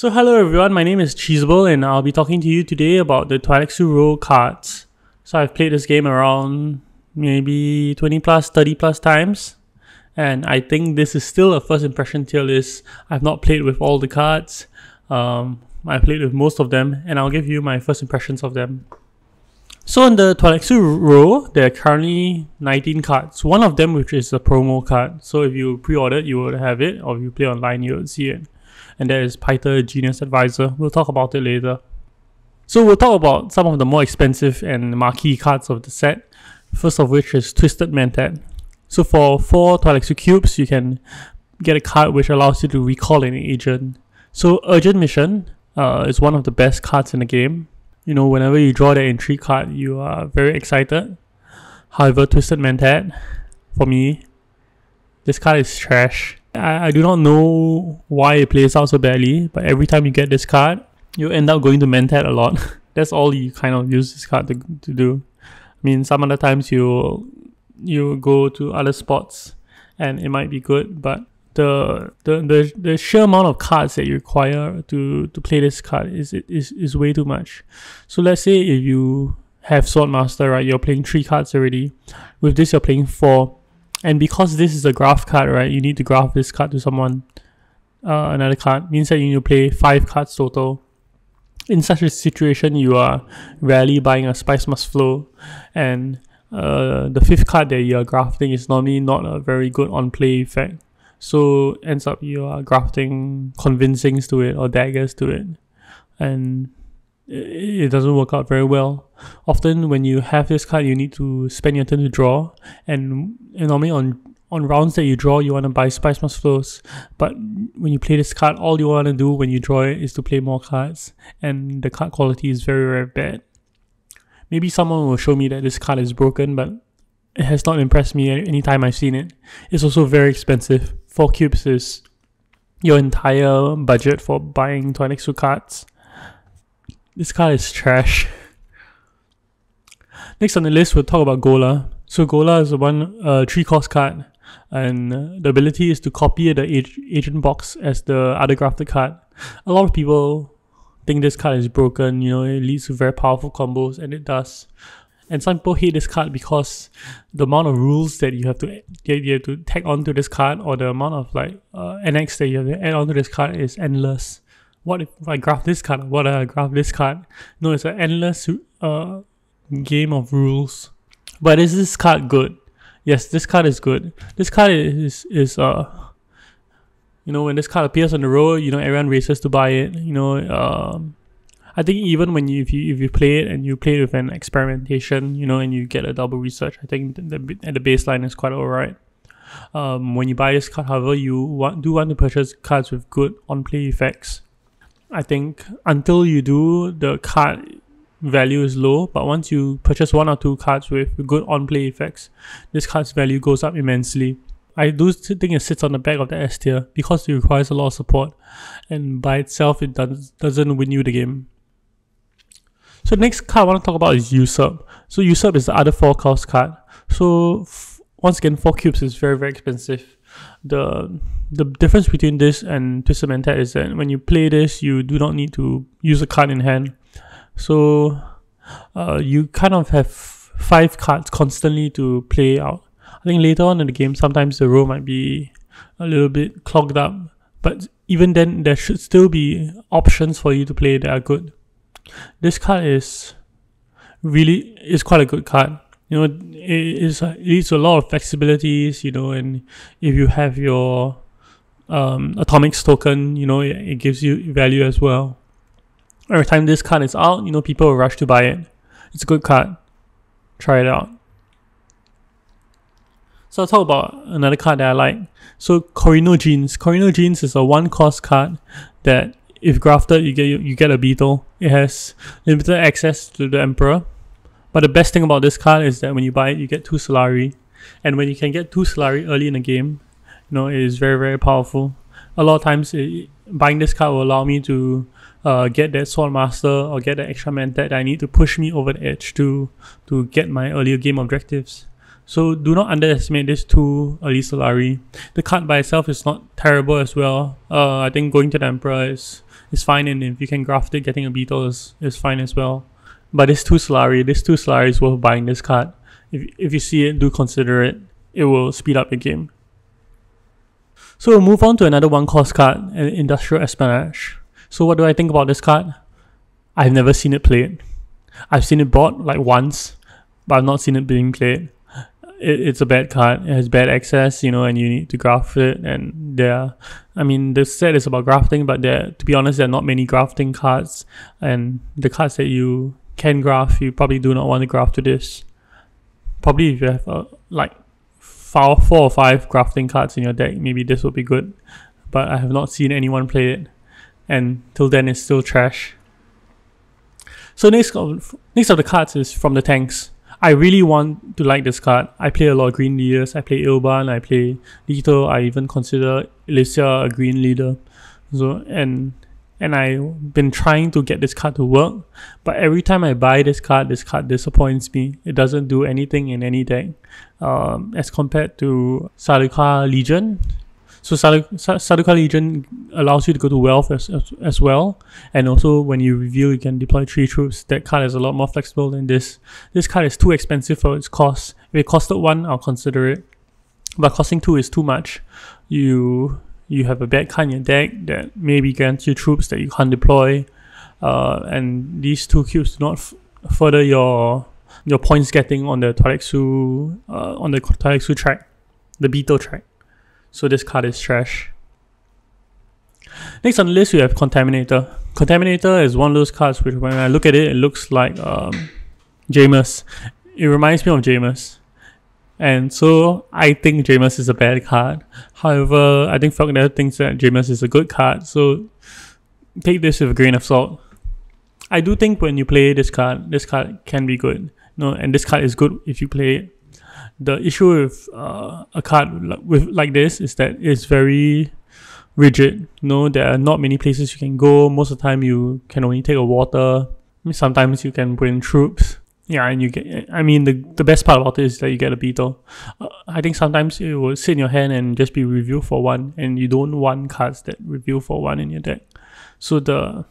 So hello everyone, my name is Cheeseable and I'll be talking to you today about the Tleilaxu Row cards. So I've played this game around maybe 20 plus, 30 plus times. And I think this is still a first impression tier list. I've not played with all the cards. Um, I played with most of them and I'll give you my first impressions of them. So on the Tleilaxu row, there are currently 19 cards. One of them which is a promo card. So if you pre-ordered, you would have it, or if you play online, you would see it. And that is Piter Genius Advisor. We'll talk about it later. So we'll talk about some of the more expensive and marquee cards of the set. First of which is Twisted Mentat. So for 4 Tleilaxu cubes, you can get a card which allows you to recall an agent. So Urgent Mission uh, is one of the best cards in the game you know, whenever you draw the entry card, you are very excited. However, Twisted Mentat, for me, this card is trash. I, I do not know why it plays out so badly, but every time you get this card, you end up going to Mentat a lot. That's all you kind of use this card to, to do. I mean, some other times you you go to other spots and it might be good, but the, the the the sheer amount of cards that you require to to play this card is is is way too much. So let's say if you have Swordmaster, right, you're playing three cards already. With this, you're playing four, and because this is a graft card, right, you need to graft this card to someone. Uh, another card means that you need to play five cards total. In such a situation, you are rarely buying a Spice Must Flow, and uh, the fifth card that you are grafting is normally not a very good on play effect. So ends up you are grafting convincings to it or daggers to it, and it doesn't work out very well. Often when you have this card, you need to spend your turn to draw, and, and normally on on rounds that you draw, you want to buy Spice Must Flows. But when you play this card, all you want to do when you draw it is to play more cards, and the card quality is very very bad. Maybe someone will show me that this card is broken, but it has not impressed me any time I've seen it. It's also very expensive. 4 cubes is your entire budget for buying Tleilaxu cards. This card is trash. Next on the list, we'll talk about Ghola. So Ghola is a one uh, three cost card, and the ability is to copy the agent box as the other grafted card. A lot of people think this card is broken. You know, it leads to very powerful combos, and it does. And some people hate this card because the amount of rules that you have to you have to tag onto this card or the amount of like uh, NX that you have to add onto this card is endless. What if I graft this card? What if I graft this card? No, it's an endless uh, game of rules. But is this card good? Yes, this card is good. This card is is uh you know when this card appears on the road, you know everyone races to buy it. You know, um, I think even when you if you if you play it and you play it with an experimentation, you know, and you get a double research, I think the, the, the baseline is quite alright. Um, when you buy this card, however, you want, do want to purchase cards with good on play effects. I think until you do, the card value is low, but once you purchase one or two cards with good on play effects, this card's value goes up immensely. I do think it sits on the back of the S tier because it requires a lot of support, and by itself, it does, doesn't win you the game. So the next card I want to talk about is Usurp. So Usurp is the other 4 cost card. So once again, 4 cubes is very very expensive. The the difference between this and Twisted Mentat is that when you play this, you do not need to use a card in hand. So uh, you kind of have 5 cards constantly to play out. I think later on in the game, sometimes the row might be a little bit clogged up. But even then, there should still be options for you to play that are good. This card is really is quite a good card. You know, it is it needs a lot of flexibilities. You know, and if you have your um, atomics token, you know, it, it gives you value as well. Every time this card is out, you know, people will rush to buy it. It's a good card. Try it out. So I'll talk about another card that I like. So Corrino Genes. Corrino Genes is a one cost card that if grafted, you get you get a beetle. It has limited access to the emperor, but the best thing about this card is that when you buy it, you get two Solari, and when you can get two Solari early in the game, you know it is very very powerful. A lot of times, it, buying this card will allow me to uh, get that Sword Master or get that extra man that I need to push me over the edge to to get my earlier game objectives. So do not underestimate this two early Solari. The card by itself is not terrible as well. Uh, I think going to the Emperor is, is fine and if you can graft it, getting a Beetle is, is fine as well. But this two Solari, this two Solari is worth buying this card. If, if you see it, do consider it. It will speed up your game. So we'll move on to another one cost card, an Industrial Espionage. So what do I think about this card? I've never seen it played. I've seen it bought like once, but I've not seen it being played it, it's a bad card. It has bad access, you know, and you need to graft it. And there, I mean, the set is about grafting, but there, to be honest, there are not many grafting cards. And the cards that you can graft, you probably do not want to graft to this. Probably if you have uh, like four, or five grafting cards in your deck, maybe this will be good. But I have not seen anyone play it, and till then it's still trash. So next of next of the cards is from the tanks. I really want to like this card. I play a lot of green leaders. I play Ilban, I play Leto. I even consider Elysia a green leader. So and and I've been trying to get this card to work, but every time I buy this card, this card disappoints me. It doesn't do anything in any deck, um, as compared to Sardaukar Legion. So Sardaukar Legion allows you to go to wealth as, as, as, well. And also when you reveal, you can deploy three troops. That card is a lot more flexible than this. This card is too expensive for its cost. If it costed one, I'll consider it. But costing two is too much. You you have a bad card in your deck that maybe grants you troops that you can't deploy. Uh, and these two cubes do not further your your points getting on the Twi'lek uh, on the Twi'lek track, the Beetle track. So this card is trash. Next on the list, we have Contaminator. Contaminator is one of those cards which, when I look at it, it looks like um, Jamis. It reminds me of Jamis. And so I think Jamis is a bad card. However, I think Falconer thinks that Jamis is a good card. So take this with a grain of salt. I do think when you play this card, this card can be good. No, and this card is good if you play it the issue with uh, a card with like this is that it's very rigid. You know, there are not many places you can go. Most of the time, you can only take a water. Sometimes you can bring troops. Yeah, and you get. I mean, the the best part about it is that you get a beetle. Uh, I think sometimes it will sit in your hand and just be revealed for one, and you don't want cards that reveal for one in your deck. So the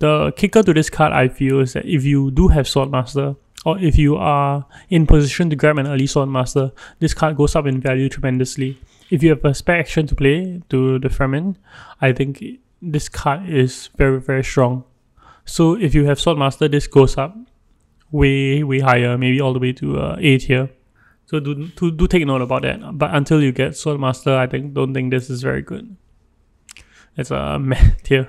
the kicker to this card, I feel, is that if you do have Swordmaster, or if you are in position to grab an early Sword Master, this card goes up in value tremendously. If you have a spare action to play to the Fremen, I think this card is very very strong. So if you have Sword Master, this goes up way way higher, maybe all the way to uh, A tier. So do, do do take note about that. But until you get Sword Master, I think don't think this is very good. It's a meh tier.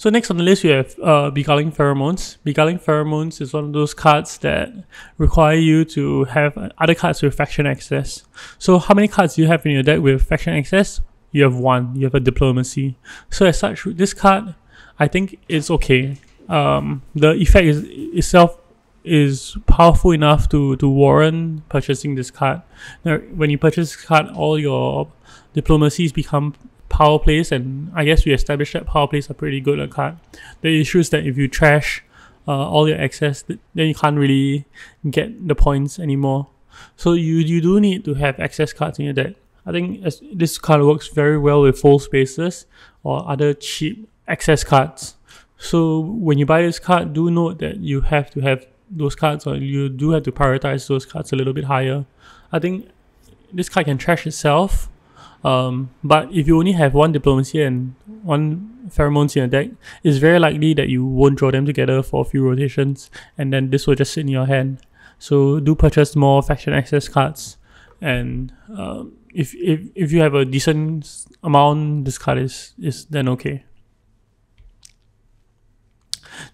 So next on the list, we have uh, Beguiling Pheromones. Beguiling Pheromones is one of those cards that require you to have other cards with faction access. So how many cards do you have in your deck with faction access? You have one. You have a Diplomacy. So as such, this card, I think is okay. Um, the effect is, itself is powerful enough to, to warrant purchasing this card. Now, when you purchase this card, all your diplomacies become power plays, and I guess we established that power plays are pretty good at card. The issue is that if you trash uh, all your access, then you can't really get the points anymore. So you you do need to have access cards in your deck. I think this card works very well with full spaces or other cheap access cards. So when you buy this card, do note that you have to have those cards or you do have to prioritize those cards a little bit higher. I think this card can trash itself um, but if you only have one diplomacy and one pheromones in your deck, it's very likely that you won't draw them together for a few rotations, and then this will just sit in your hand. So do purchase more faction access cards, and um, if if if you have a decent amount, this card is is then okay.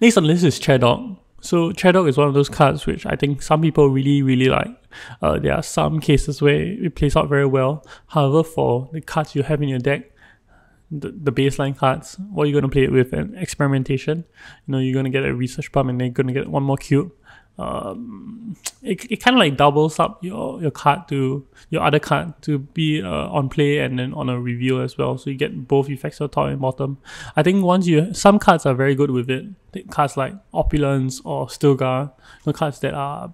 Next on the list is Chair. So Chair is one of those cards which I think some people really really like. Uh, there are some cases where it plays out very well. However, for the cards you have in your deck, the, the baseline cards, what you're going to play it with and experimentation. You know, you're going to get a research pump and then you're going to get one more cube. Um, it, it kind of like doubles up your, your card to your other card to be uh, on play and then on a reveal as well. So you get both effects on top and bottom. I think once you some cards are very good with it. Cards like Opulence or Stilgar, the cards that are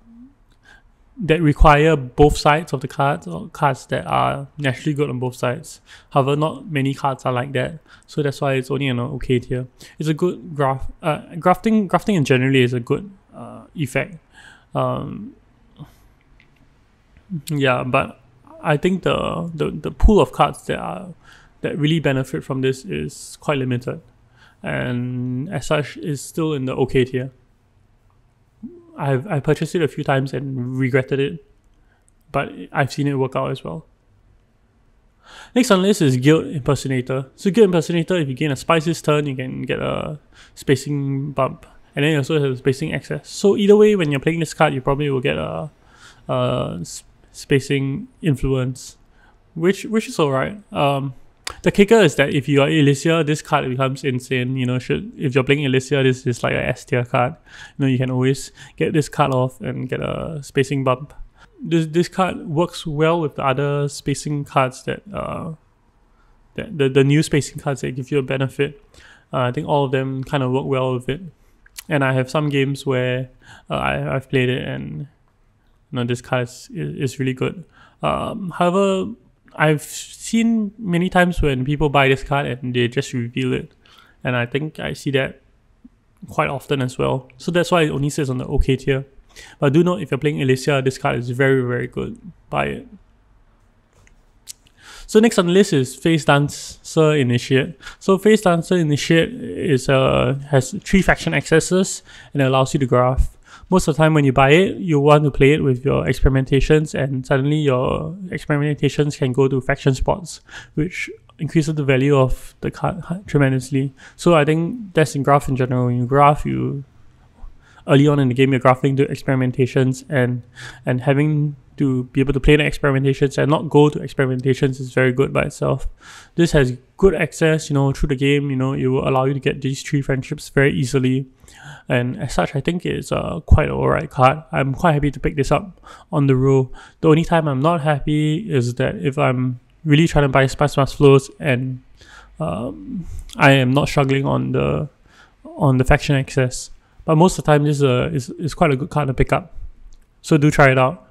that require both sides of the cards or cards that are naturally good on both sides. However, not many cards are like that, so that's why it's only an okay tier. It's a good graft. Uh, grafting, grafting in generally is a good uh, effect. Um, yeah, but I think the, the the pool of cards that are that really benefit from this is quite limited, and as such, is still in the okay tier. I've I purchased it a few times and regretted it, but I've seen it work out as well. Next on the list is Guild Impersonator. So Guild Impersonator, if you gain a spice this turn, you can get a spacing bump, and then you also have spacing access. So either way, when you're playing this card, you probably will get a, a spacing influence, which which is alright. Um, the kicker is that if you are Elysia, this card becomes insane. You know, should if you're playing Elysia, this is like a S tier card. You know, you can always get this card off and get a spacing bump. This this card works well with the other spacing cards that uh that the, the new spacing cards that give you a benefit. Uh, I think all of them kind of work well with it. And I have some games where uh, I I've played it and you know this card is, is, really good. Um, however, I've seen many times when people buy this card and they just reveal it, and I think I see that quite often as well. So that's why it only says on the OK tier. But do note if you're playing Elysia, this card is very very good. Buy it. So next on the list is Face Dancer Initiate. So Face Dancer Initiate is uh has three faction accesses and allows you to graft most of the time when you buy it, you want to play it with your experimentations, and suddenly your experimentations can go to faction spots, which increases the value of the card tremendously. So I think that's in graft in general. When you graft, you early on in the game you're grafting to experimentations and and having to be able to play the experimentations and not go to experimentations is very good by itself. This has good access, you know, through the game, you know, it will allow you to get these three friendships very easily. And as such, I think it's uh, quite alright card. I'm quite happy to pick this up on the roll. The only time I'm not happy is that if I'm really trying to buy Spice Must Flows and um, I am not struggling on the on the faction access. But most of the time, this is, a, is, is quite a good card to pick up. So do try it out.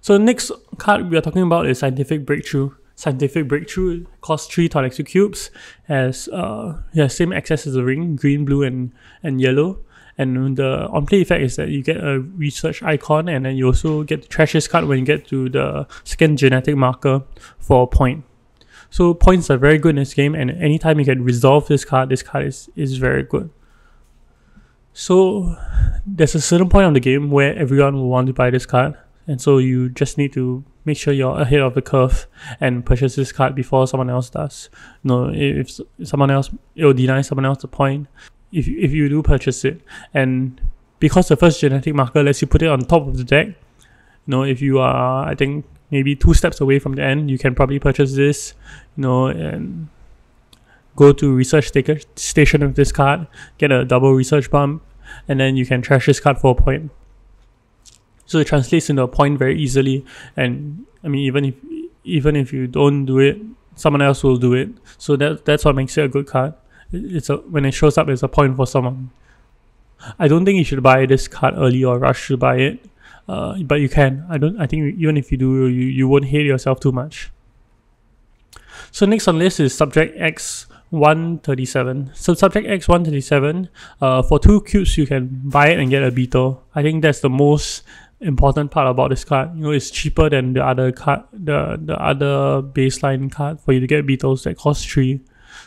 So the next card we are talking about is Scientific Breakthrough. Scientific Breakthrough costs 3 Tleilaxu cubes, has uh, yeah, same access as the ring, green, blue, and, and yellow. And the on play effect is that you get a research icon, and then you also get the this card when you get to the second genetic marker for a point. So points are very good in this game, and anytime you can resolve this card, this card is, is very good. So there's a certain point of the game where everyone will want to buy this card, and so you just need to make sure you're ahead of the curve and purchase this card before someone else does. You know, if, someone else, it will deny someone else the point if, if you do purchase it. And because the first genetic marker lets you put it on top of the deck, you know, if you are, I think, maybe two steps away from the end, you can probably purchase this, you know, and go to research station with this card, get a double research bump, and then you can trash this card for a point. So it translates into a point very easily. And I mean, even if even if you don't do it, someone else will do it. So that that's what makes it a good card. It's a when it shows up as a point for someone. I don't think you should buy this card early or rush to buy it. Uh, but you can. I don't. I think even if you do, you, you won't hate yourself too much. So next on list is Subject X 137. So Subject X 137, uh, for two cubes you can buy it and get a beetle. I think that's the most important part about this card. You know, it's cheaper than the other card, the the other baseline card for you to get beetles that cost three.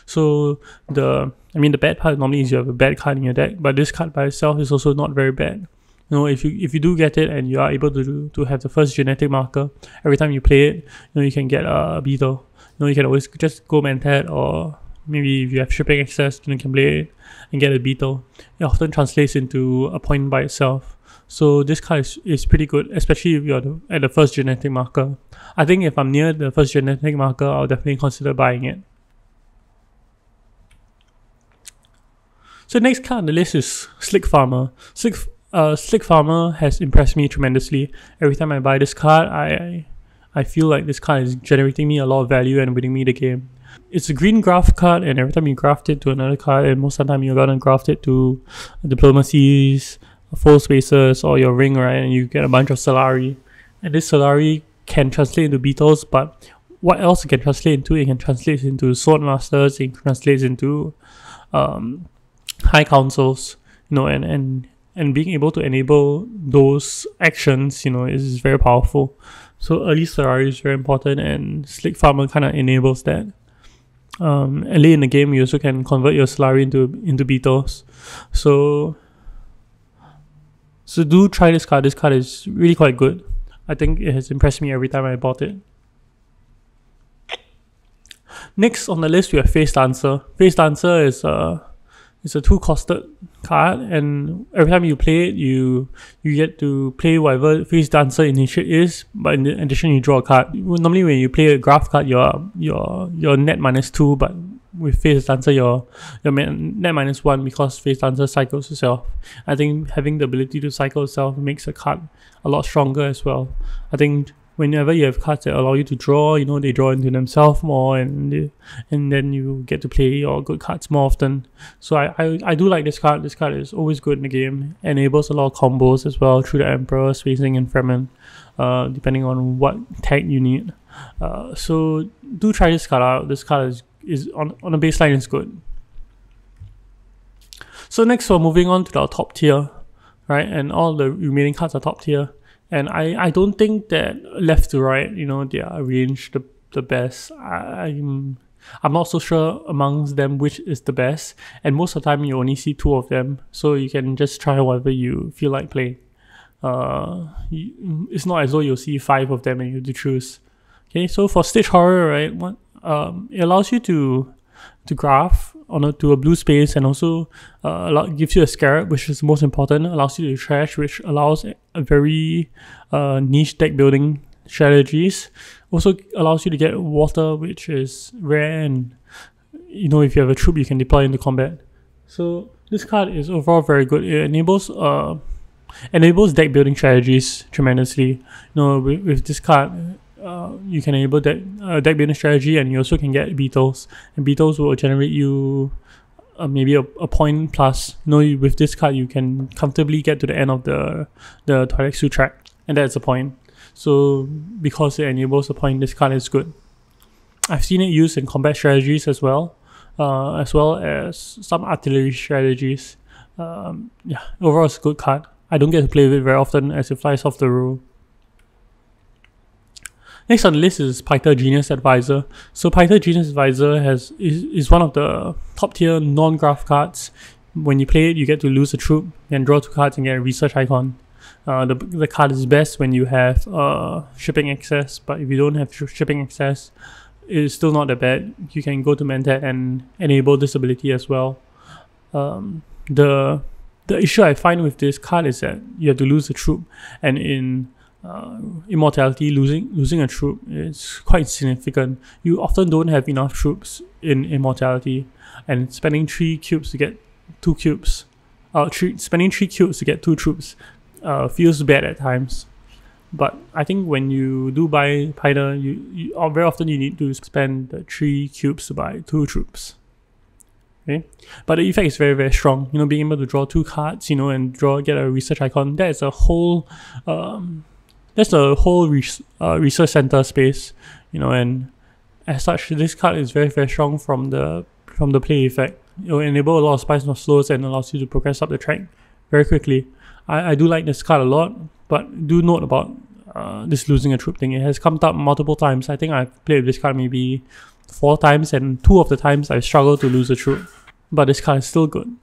So the I mean the bad part normally is you have a bad card in your deck, but this card by itself is also not very bad. You know, if you if you do get it and you are able to do, to have the first genetic marker every time you play it, you know you can get a beetle. You know you can always just go Mentat or maybe if you have shipping access, you can play it and get a beetle. It often translates into a point by itself. So this card is, is pretty good, especially if you're the, at the first genetic marker. I think if I'm near the first genetic marker, I'll definitely consider buying it. So next card on the list is Sligfarmer. Slick, uh, Sligfarmer has impressed me tremendously. Every time I buy this card, I, I feel like this card is generating me a lot of value and winning me the game. It's a green graft card, and every time you graft it to another card, and most of the time you're gonna graft it to diplomacies, full spaces or your ring, right? And you get a bunch of Solari. And this Solari can translate into beetles, but what else it can translate into? It can translate into sword masters, it translates into um, high councils, you know, and, and and being able to enable those actions, you know, is very powerful. So early Solari is very important, and Sligfarmer kind of enables that. Um, and late in the game, you also can convert your Solari into into beetles. So, so do try this card. This card is really quite good. I think it has impressed me every time I bought it. Next on the list, we have Face Dancer. Face Dancer is uh, it's a two-costed card, and every time you play it, you you get to play whatever face dancer initiate is. But in addition, you draw a card. Normally, when you play a graft card, you're you're you're net minus two, but with face dancer, you're you're net minus one because face dancer cycles itself. I think having the ability to cycle itself makes a card a lot stronger as well. I think whenever you have cards that allow you to draw, you know, they draw into themselves more and they, and then you get to play your good cards more often. So I, I, I do like this card. This card is always good in the game. Enables a lot of combos as well through the Emperor, Spacing, and Fremen, uh, depending on what tag you need. Uh, so do try this card out. This card is, is on, on a baseline is good. So next we're moving on to our top tier, right? And all the remaining cards are top tier and I, I don't think that left to right, you know, they are arranged the, the best. I, I'm I'm not so sure amongst them which is the best, and most of the time you only see two of them, so you can just try whatever you feel like playing. Uh, you, it's not as though you'll see five of them and you have to choose. Okay, so for Stitched Horror, right, what um, it allows you to to graft on a, to a blue space and also uh, allow, gives you a scarab, which is most important, allows you to trash, which allows a very uh, niche deck building strategies. Also allows you to get water, which is rare and you know if you have a troop you can deploy into combat. So this card is overall very good. It enables uh enables deck building strategies tremendously. You know with, with this card uh, you can enable that uh, deck building strategy and you also can get beetles and beetles will generate you uh, maybe a, a point plus. You know with this card you can comfortably get to the end of the the Tleilaxu track. And that's a point. So because it enables a point this card is good. I've seen it used in combat strategies as well uh, as well as some artillery strategies. Um, yeah overall it's a good card. I don't get to play with it very often as it flies off the roll Next on the list is Genius Advisor. So Genius Advisor has is, is one of the top tier non-graft cards. When you play it, you get to lose a troop and draw two cards and get a research icon. Uh, the, the card is best when you have uh, shipping access, but if you don't have sh shipping access, it's still not that bad. You can go to Mentat and enable this ability as well. Um, the the issue I find with this card is that you have to lose a troop, and in uh, immortality, losing losing a troop is quite significant. You often don't have enough troops in immortality, and spending three cubes to get two cubes, uh, three, spending three cubes to get two troops, uh, feels bad at times. But I think when you do buy Piter, you, you uh, very often you need to spend the three cubes to buy two troops. Okay, but the effect is very very strong. You know, being able to draw two cards, you know, and draw get a research icon. That is a whole um, that's the whole res- uh, research center space, you know, and as such, this card is very very strong from the from the play effect. It will enable a lot of spice and slows and allows you to progress up the track very quickly. I, I do like this card a lot, but do note about uh, this losing a troop thing. It has come up multiple times. I think I've played this card maybe four times, and two of the times I struggled to lose a troop. But this card is still good.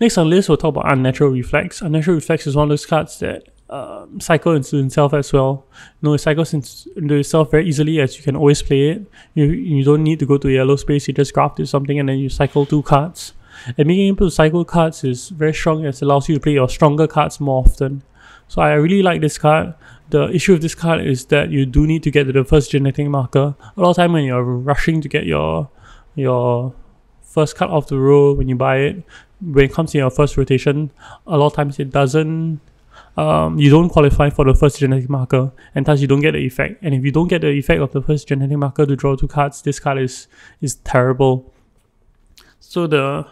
Next on the list, we'll talk about Unnatural Reflex. Unnatural Reflex is one of those cards that um, cycle into itself as well. You know, it cycles into itself very easily as you can always play it. You, you don't need to go to yellow space, you just craft something and then you cycle two cards. And being able to cycle cards is very strong as it allows you to play your stronger cards more often. So I really like this card. The issue with this card is that you do need to get to the first genetic marker. A lot of time when you're rushing to get your your first card off the row when you buy it, when it comes in your first rotation, a lot of times it doesn't um, you don't qualify for the first genetic marker, and thus you don't get the effect. And if you don't get the effect of the first genetic marker to draw two cards, this card is is terrible. So the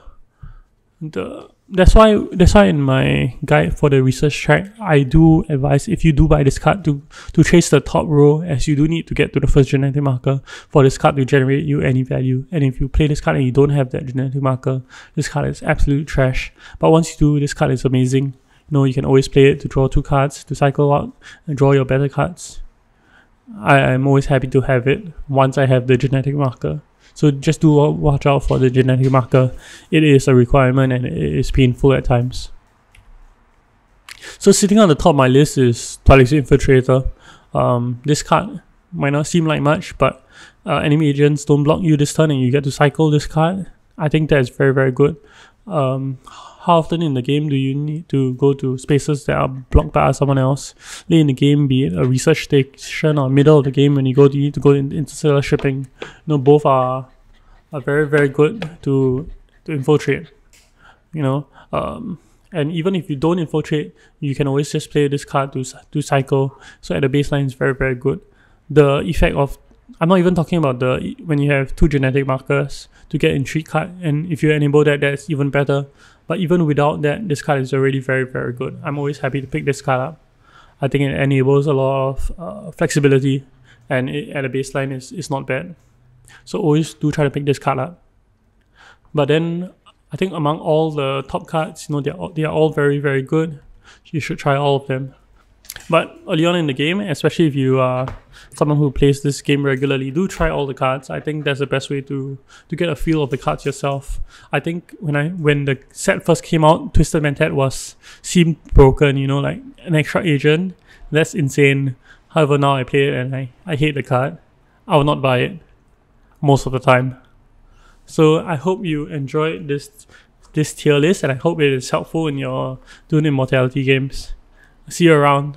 the that's why that's why in my guide for the research track I do advise if you do buy this card to to chase the top row as you do need to get to the first genetic marker for this card to generate you any value and if you play this card and you don't have that genetic marker this card is absolute trash but once you do this card is amazing you know you can always play it to draw two cards to cycle out and draw your better cards I am always happy to have it once I have the genetic marker so just do watch out for the genetic marker. It is a requirement and it is painful at times. So sitting on the top of my list is Tleilaxu Infiltrator. Um, this card might not seem like much, but uh, enemy agents don't block you this turn and you get to cycle this card. I think that is very very good. Um, how often in the game do you need to go to spaces that are blocked by someone else? Late in the game, be it a research station or middle of the game when you go to you need to go in interstellar shipping. You know, both are are very very good to to infiltrate. You know, um, and even if you don't infiltrate, you can always just play this card to to cycle. So at the baseline, is very very good. The effect of I'm not even talking about the when you have two genetic markers to get intrigue card, and if you enable that, that's even better. But even without that, this card is already very, very good. I'm always happy to pick this card up. I think it enables a lot of uh, flexibility and it, at a baseline is, is not bad. So always do try to pick this card up. But then I think among all the top cards, you know, they're they are all very, very good. You should try all of them. But early on in the game, especially if you are someone who plays this game regularly, do try all the cards. I think that's the best way to to get a feel of the cards yourself. I think when I when the set first came out, Twisted Mentat was seemed broken. You know, like an extra agent. That's insane. However, now I play it and I, I hate the card. I will not buy it most of the time. So I hope you enjoyed this this tier list and I hope it is helpful in your Dune Immortality games. See you around.